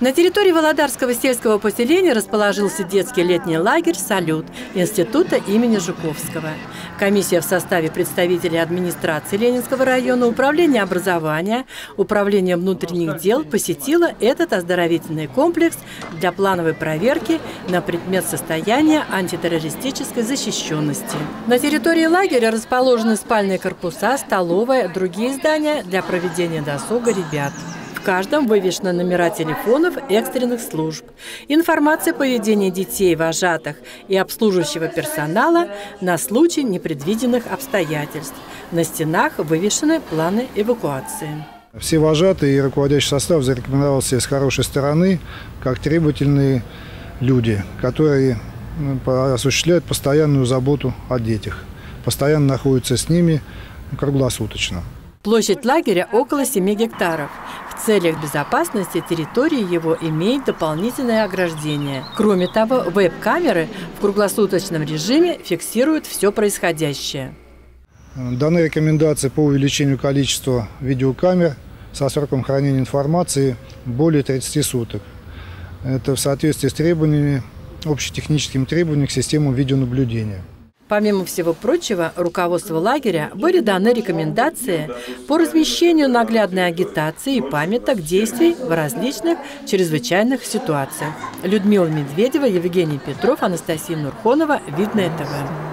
На территории Володарского сельского поселения расположился детский летний лагерь «Салют» Института имени Жуковского. Комиссия в составе представителей администрации Ленинского района, Управления образования, Управления внутренних дел посетила этот оздоровительный комплекс для плановой проверки на предмет состояния антитеррористической защищенности. На территории лагеря расположены спальные корпуса, столовая, другие здания для проведения досуга ребят. В каждом вывешены номера телефонов экстренных служб, информация о поведении детей, вожатых и обслуживающего персонала на случай непредвиденных обстоятельств. На стенах вывешены планы эвакуации. Все вожатые и руководящий состав зарекомендовался с хорошей стороны, как требовательные люди, которые осуществляют постоянную заботу о детях, постоянно находятся с ними круглосуточно. Площадь лагеря около 7 гектаров. Целях безопасности территории его имеет дополнительное ограждение. Кроме того, веб-камеры в круглосуточном режиме фиксируют все происходящее. Даны рекомендации по увеличению количества видеокамер со сроком хранения информации более 30 суток. Это в соответствии с требованиями, общетехническими требованиями к системам видеонаблюдения. Помимо всего прочего, руководству лагеря были даны рекомендации по размещению наглядной агитации и памяток действий в различных чрезвычайных ситуациях. Людмила Медведева, Евгений Петров, Анастасия Нурхонова, Видное ТВ.